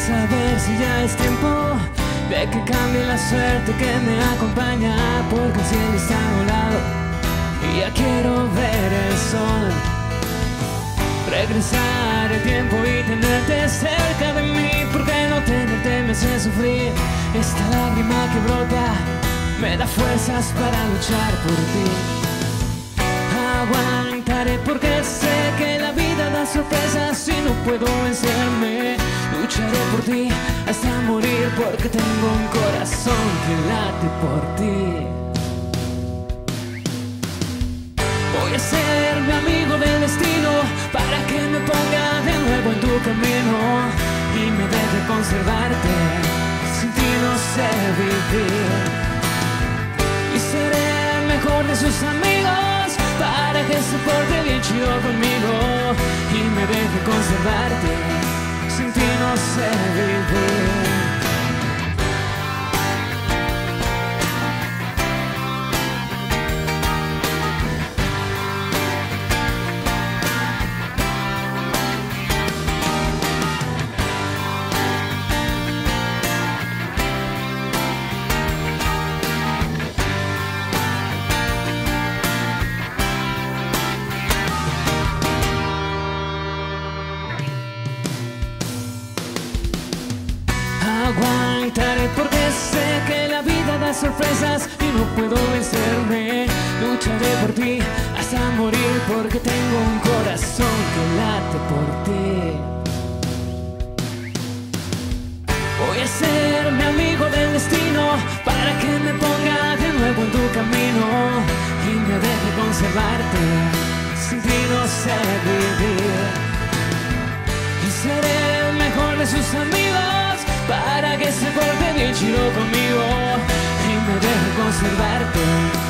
saber si ya es tiempo de que cambie la suerte que me acompaña, porque el cielo está nublado y ya quiero ver el sol. Regresar el tiempo y tenerte cerca de mí, porque no tenerte me hace sufrir. Esta lágrima que brota me da fuerzas para luchar por ti. Aguantaré porque sé que la vida da sorpresas y no puedo vencerme. Lucharé por ti hasta morir porque tengo un corazón que late por ti. Voy a ser mi amigo del destino para que me ponga de nuevo en tu camino y me deje conservarte. Sin ti no sé vivir. Y seré el mejor de sus amigos para que se porte bien chido conmigo y me deje conservarte. Sin Aguantaré porque sé que la vida da sorpresas y no puedo vencerme. Lucharé por ti hasta morir porque tengo un corazón que late por ti. Voy a ser mi amigo del destino para que me ponga de nuevo en tu camino y me deje conservarte. Sin ti no sé vivir. Y seré el mejor de sus amigos conmigo y me deje conservarte.